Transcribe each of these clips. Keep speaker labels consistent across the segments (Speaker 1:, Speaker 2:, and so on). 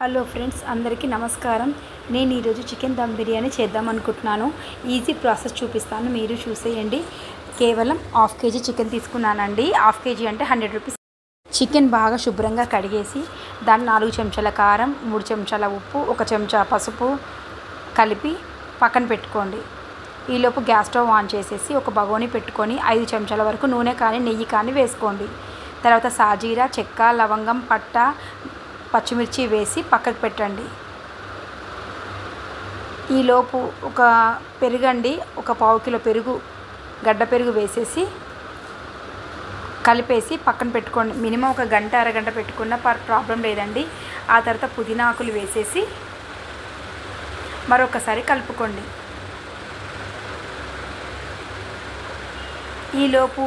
Speaker 1: Hello friends అందరికీ నమస్కారం. నేను ఈరోజు చికెన్ దమ్ బిర్యానీ చేద్దాం అనుకుంటున్నాను. ఈజీ ప్రాసెస్ చూపిస్తాను మీరు చూసేయండి. కేవలం హాఫ్ కేజీ చికెన్ తీసుకున్నానండి. హాఫ్ కేజీ అంటే హండ్రెడ్ రూపీస్. చికెన్ బాగా శుభ్రంగా కడిగేసి దాన్ని నాలుగు చెంచాల కారం మూడు చెంచాల ఉప్పు ఒక చెంచా పసుపు కలిపి పక్కన పెట్టుకోండి. ఈలోపు గ్యాస్ స్టవ్ ఆన్ చేసేసి ఒక బగోని పెట్టుకొని ఐదు చెంచాల వరకు నూనె కానీ నెయ్యి కానీ వేసుకోండి. తర్వాత సాజీరా చెక్క లవంగం పట్ట పచ్చిమిర్చి వేసి పక్కకు పెట్టండి. ఈలోపు ఒక పెరుగండి ఒక పావు కిలో పెరుగు గడ్డ పెరుగు వేసేసి కలిపేసి పక్కన పెట్టుకోండి. మినిమం ఒక గంట అరగంట పెట్టుకున్న పర్ ప్రాబ్లం లేదండి. ఆ తర్వాత పుదీనా ఆకులు వేసేసి మరొకసారి కలుపుకోండి. ఈలోపు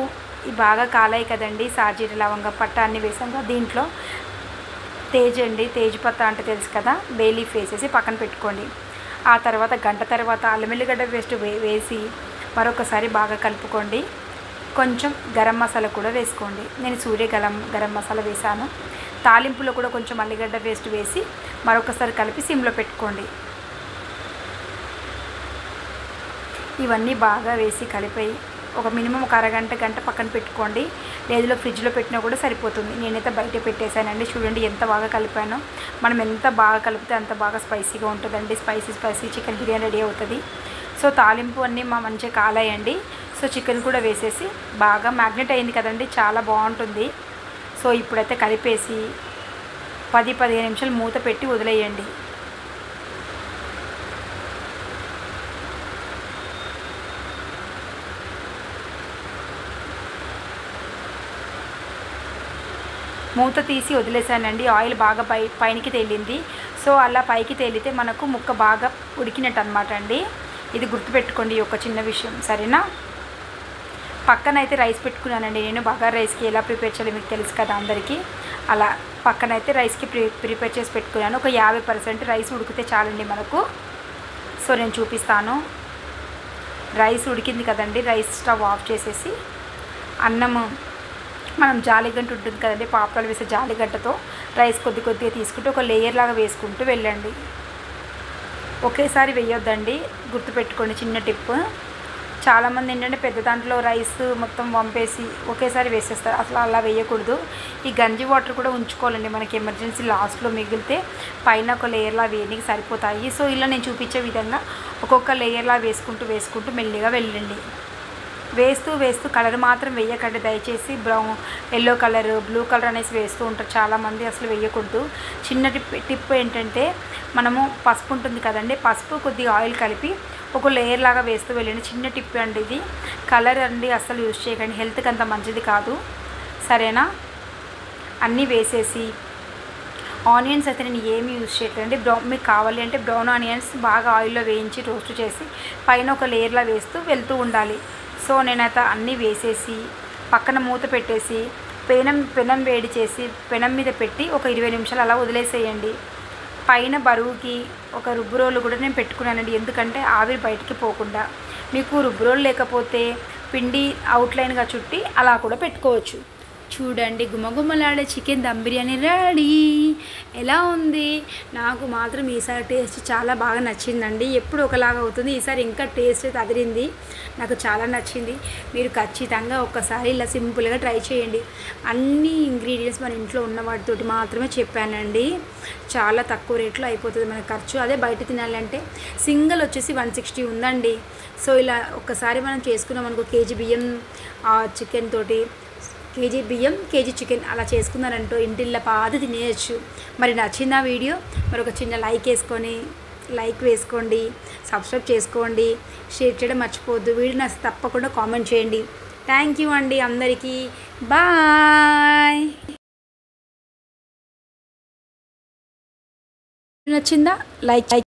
Speaker 1: ఈ బాగా కాలాయి కదండి సాజీర లవంగ పట్ట అన్నీ వేసాం కదా దీంట్లో. తేజ్ అండి తేజ్ అంటే తెలుసు కదా బేలీఫ్ వేసేసి పక్కన పెట్టుకోండి. ఆ తర్వాత గంట తర్వాత అల్లం వెల్లిగడ్డ పేస్ట్ వే వేసి మరొకసారి బాగా కలుపుకోండి. కొంచెం గరం మసాలా కూడా వేసుకోండి. నేను సూర్య గలం గరం మసాలా వేసాను. తాలింపులో కూడా కొంచెం అల్లిగడ్డ పేస్ట్ వేసి మరొకసారి కలిపి సిమ్లో పెట్టుకోండి. ఇవన్నీ బాగా వేసి కలిపాయి. ఒక మినిమం ఒక అరగంట గంట పక్కన పెట్టుకోండి. లేదులో ఫ్రిడ్జ్లో పెట్టినా కూడా సరిపోతుంది. నేనైతే బయట పెట్టేశానండి. చూడండి ఎంత బాగా కలిపానో. మనం ఎంత బాగా కలిపితే అంత బాగా స్పైసీగా ఉంటుందండి. Spicy spicy chicken biryani ready అవుతుంది. సో తాలింపు అన్నీ మా మంచిగా కాలాయండి. సో చికెన్ కూడా వేసేసి బాగా మ్యాగ్నెట్ అయింది కదండి. చాలా బాగుంటుంది. సో ఇప్పుడైతే కలిపేసి పది పదిహేను నిమిషాలు మూత పెట్టి వదిలేయండి. మూత తీసి వదిలేసానండి ఆయిల్ బాగా పై పైనకి తేలింది. సో అలా పైకి తేలితే మనకు ముక్క బాగా ఉడికినట్టు అనమాట అండి. ఇది గుర్తుపెట్టుకోండి ఒక చిన్న విషయం. సరేనా? పక్కన అయితే రైస్ పెట్టుకున్నానండి నేను. బాగా రైస్కి ఎలా ప్రిపేర్ చేయాలో మీకు తెలుసు కదా అందరికీ. అలా పక్కన అయితే రైస్కి ప్రి ప్రిపేర్ చేసి పెట్టుకున్నాను. ఒక యాభై పర్సెంట్ రైస్ ఉడికితే చాలండి మనకు. సో నేను చూపిస్తాను. రైస్ ఉడికింది కదండి. రైస్ స్టవ్ ఆఫ్ చేసేసి అన్నము మనం జాలిగంట ఉంటుంది కదండి పాపలు వేసే జాలిగడ్డతో రైస్ కొద్ది కొద్దిగా తీసుకుంటూ ఒక లేయర్ లాగా వేసుకుంటూ వెళ్ళండి. ఒకేసారి వేయొద్దండి గుర్తుపెట్టుకోండి చిన్న టిప్ చాలామంది ఏంటంటే పెద్ద దాంట్లో రైస్ మొత్తం వంపేసి ఒకేసారి వేసేస్తారు అసలు అలా వేయకూడదు. ఈ గంజి వాటర్ కూడా ఉంచుకోవాలండి మనకి ఎమర్జెన్సీ లాస్ట్లో మిగిలితే పైన ఒక లేయర్లా వేయడానికి సరిపోతాయి. సో ఇలా నేను చూపించే విధంగా ఒక్కొక్క లేయర్లా వేసుకుంటూ వేసుకుంటూ మెల్లిగా వెళ్ళండి. వేస్తూ వేస్తూ కలర్ మాత్రం వేయకండి. దయచేసి brown yellow colour blue colour అనేసి వేస్తూ ఉంటారు చాలామంది అసలు వేయకూడదు. చిన్న టిప్ టిప్ ఏంటంటే మనము పసుపు ఉంటుంది కదండి పసుపు కొద్దిగా ఆయిల్ కలిపి ఒక లేయర్ లాగా వేస్తూ వెళ్ళండి. చిన్న టిప్ అండి ఇది. కలర్ అండి అస్సలు యూజ్ చేయకండి. హెల్త్కి అంత మంచిది కాదు. సరేనా? అన్నీ వేసేసి ఆనియన్స్ అయితే నేను ఏమి యూజ్ చేయట్లేదండి. బ్రౌన్ మీకు కావాలి అంటే బ్రౌన్ ఆనియన్స్ బాగా ఆయిల్లో వేయించి రోస్ట్ చేసి పైన ఒక లేయర్లా వేస్తూ వెళ్తూ ఉండాలి. సో నేనైతే అన్నీ వేసేసి పక్కన మూత పెట్టేసి పెనం పెనం వేడి చేసి పెనం మీద పెట్టి ఒక ఇరవై నిమిషాలు అలా వదిలేసేయండి. పైన బరువుకి ఒక రుబ్బు రోలు కూడా నేను పెట్టుకున్నానండి. ఎందుకంటే ఆవిరి బయటికి పోకుండా. మీకు రుబ్బు రోలు లేకపోతే పిండి అవుట్లైన్గా చుట్టి అలా కూడా పెట్టుకోవచ్చు. చూడండి గుమగుమలాడే చికెన్ దమ్ బిర్యానీ రెడీ. ఎలా ఉంది? నాకు మాత్రం ఈసారి టేస్ట్ చాలా బాగా నచ్చిందండి. ఎప్పుడు ఒకలాగా అవుతుంది. ఈసారి ఇంకా టేస్ట్ తదిరింది నాకు చాలా నచ్చింది. మీరు ఖచ్చితంగా ఒక్కసారి ఇలా సింపుల్గా ట్రై చేయండి. అన్ని ఇంగ్రీడియంట్స్ మన ఇంట్లో ఉన్న వాటితోటి మాత్రమే చెప్పానండి. చాలా తక్కువ రేట్లో అయిపోతుంది మన ఖర్చు. అదే బయట తినాలంటే సింగిల్ వచ్చేసి వన్ సిక్స్టీ ఉందండి. సో ఇలా ఒక్కసారి మనం చేసుకున్నాం అనుకో కేజీ బియ్యం చికెన్ తోటి కేజీ బియ్యం కేజీ చికెన్ అలా చేసుకున్నారంటూ ఇంటిల్లో పాది తినేయచ్చు. మరి నచ్చిందా వీడియో? మరి ఒక చిన్న లైక్ వేసుకొని లైక్ వేసుకోండి సబ్స్క్రైబ్ చేసుకోండి షేర్ చేయడం మర్చిపోవద్దు. వీడియో నాకు తప్పకుండా కామెంట్ చేయండి. థ్యాంక్ యూ అండి అందరికీ. బాయ్ నచ్చిందా? లైక్.